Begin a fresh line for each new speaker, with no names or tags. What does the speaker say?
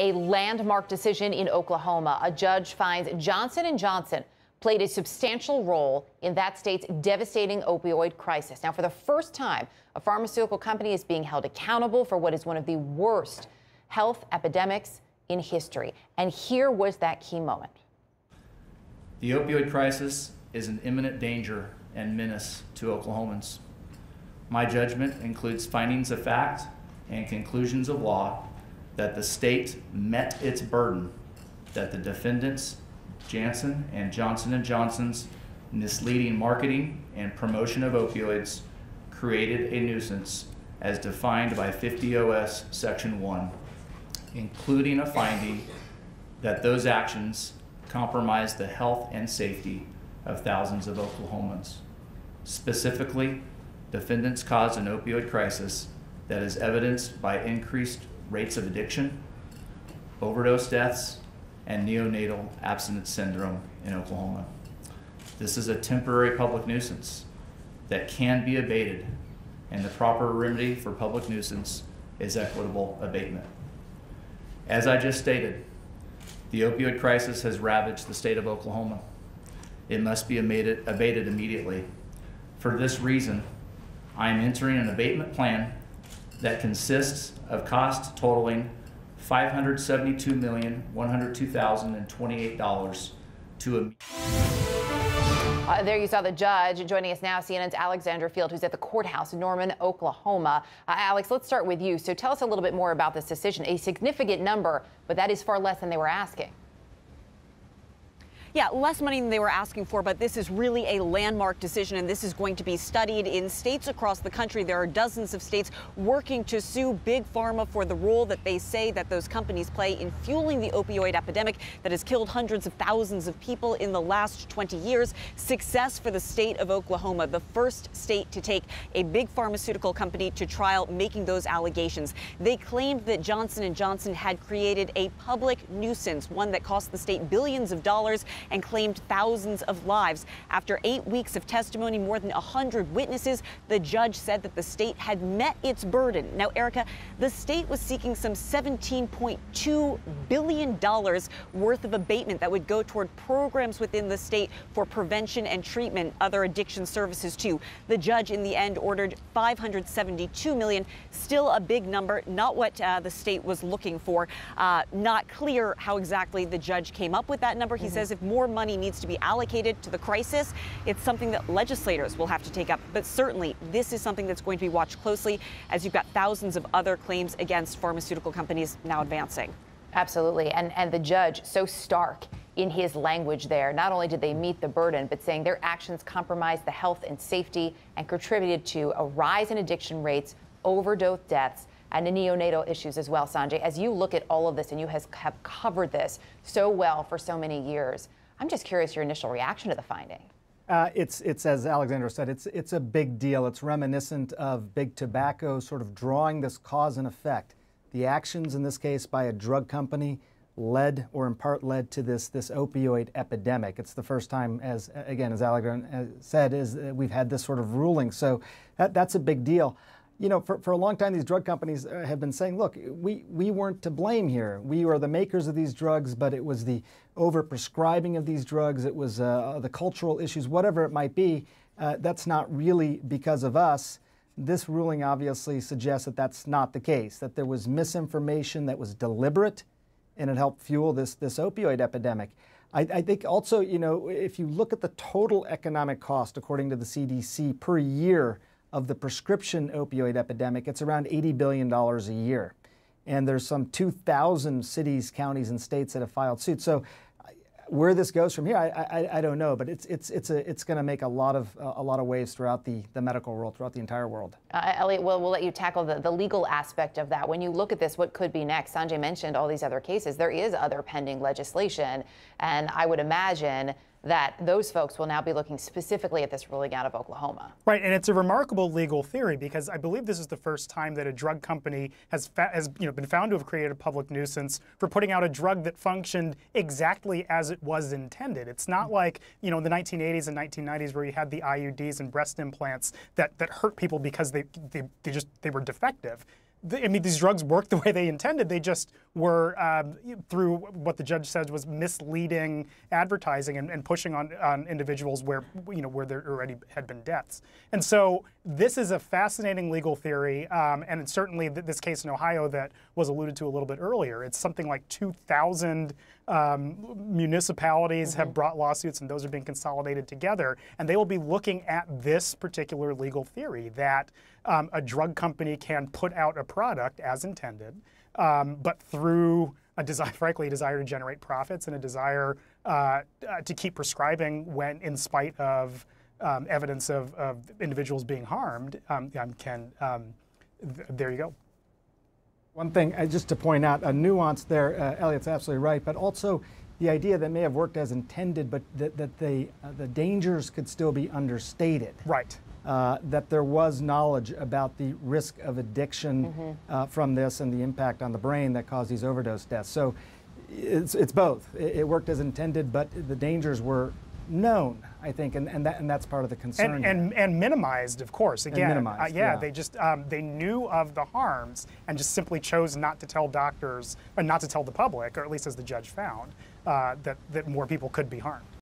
A landmark decision in Oklahoma. A judge finds Johnson & Johnson played a substantial role in that state's devastating opioid crisis. Now, for the first time, a pharmaceutical company is being held accountable for what is one of the worst health epidemics in history. And here was that key moment.
The opioid crisis is an imminent danger and menace to Oklahomans. My judgment includes findings of fact and conclusions of law that the state met its burden that the defendants Janssen and Johnson & Johnson's misleading marketing and promotion of opioids created a nuisance as defined by 50 OS Section 1, including a finding that those actions compromised the health and safety of thousands of Oklahomans. Specifically, defendants caused an opioid crisis that is evidenced by increased rates of addiction, overdose deaths, and neonatal abstinence syndrome in Oklahoma. This is a temporary public nuisance that can be abated, and the proper remedy for public nuisance is equitable abatement. As I just stated, the opioid crisis has ravaged the state of Oklahoma. It must be abated, abated immediately. For this reason, I am entering an abatement plan that consists of costs totaling $572,102,028 to a
uh, there you saw the judge. Joining us now, CNN's Alexandra Field, who's at the courthouse in Norman, Oklahoma. Uh, Alex, let's start with you. So tell us a little bit more about this decision. A significant number, but that is far less than they were asking.
Yeah, less money than they were asking for, but this is really a landmark decision, and this is going to be studied in states across the country. There are dozens of states working to sue Big Pharma for the role that they say that those companies play in fueling the opioid epidemic that has killed hundreds of thousands of people in the last 20 years. Success for the state of Oklahoma, the first state to take a big pharmaceutical company to trial making those allegations. They claimed that Johnson & Johnson had created a public nuisance, one that cost the state billions of dollars and claimed thousands of lives. After eight weeks of testimony, more than 100 witnesses, the judge said that the state had met its burden. Now, Erica, the state was seeking some $17.2 billion worth of abatement that would go toward programs within the state for prevention and treatment, other addiction services too. The judge in the end ordered $572 million. still a big number, not what uh, the state was looking for. Uh, not clear how exactly the judge came up with that number. He mm -hmm. says if more money needs to be allocated to the crisis. It's something that legislators will have to take up. But certainly, this is something that's going to be watched closely as you've got thousands of other claims against pharmaceutical companies now advancing.
Absolutely. And, and the judge, so stark in his language there. Not only did they meet the burden, but saying their actions compromised the health and safety and contributed to a rise in addiction rates, overdose deaths, and the neonatal issues as well, Sanjay. As you look at all of this and you has, have covered this so well for so many years, I'm just curious your initial reaction to the finding.
Uh, it's, it's as Alexandra said, it's, it's a big deal. It's reminiscent of big tobacco sort of drawing this cause and effect. The actions in this case by a drug company led or in part led to this, this opioid epidemic. It's the first time, as again, as Alexandra said, is we've had this sort of ruling. So that, that's a big deal you know, for, for a long time, these drug companies uh, have been saying, look, we, we weren't to blame here. We are the makers of these drugs, but it was the overprescribing of these drugs, it was uh, the cultural issues, whatever it might be. Uh, that's not really because of us. This ruling obviously suggests that that's not the case, that there was misinformation that was deliberate and it helped fuel this, this opioid epidemic. I, I think also, you know, if you look at the total economic cost, according to the CDC, per year, of the prescription opioid epidemic, it's around $80 billion a year. And there's some 2,000 cities, counties, and states that have filed suit. So where this goes from here, I, I, I don't know, but it's it's it's a, it's going to make a lot of a lot of waves throughout the, the medical world, throughout the entire world.
Uh, Elliot, we'll, we'll let you tackle the, the legal aspect of that. When you look at this, what could be next? Sanjay mentioned all these other cases. There is other pending legislation, and I would imagine that those folks will now be looking specifically at this ruling out of Oklahoma.
Right, and it's a remarkable legal theory because I believe this is the first time that a drug company has, has you know, been found to have created a public nuisance for putting out a drug that functioned exactly as it was intended. It's not like you know the 1980s and 1990s where you had the IUDs and breast implants that, that hurt people because they, they, they just they were defective. I mean, these drugs worked the way they intended. They just were um, through what the judge said was misleading advertising and, and pushing on, on individuals where you know where there already had been deaths. And so this is a fascinating legal theory, um, and it's certainly th- this case in Ohio that was alluded to a little bit earlier. It's something like 2,000 um, municipalities have brought lawsuits, and those are being consolidated together, and they will be looking at this particular legal theory that um, a drug company can put out a product as intended, um, but through a desire, frankly, a desire to generate profits and a desire uh, uh, to keep prescribing when, in spite of um, evidence of, of individuals being harmed, um, um, can um, th- there you go.
One thing, uh, just to point out, a nuance there, uh, Elliot's absolutely right, but also the idea that may have worked as intended, but that, that they, uh, the dangers could still be understated.
Right.
Uh, that there was knowledge about the risk of addiction uh, from this and the impact on the brain that caused these overdose deaths. So it's, it's both. It, it worked as intended, but the dangers were known, I think, and, and, that, and that's part of the concern.
and, and, and minimized, of course. Again,
minimized,
uh, yeah,
yeah.
they just um, they knew of the harms and just simply chose not to tell doctors, or not to tell the public, or at least as the judge found, uh, that that more people could be harmed.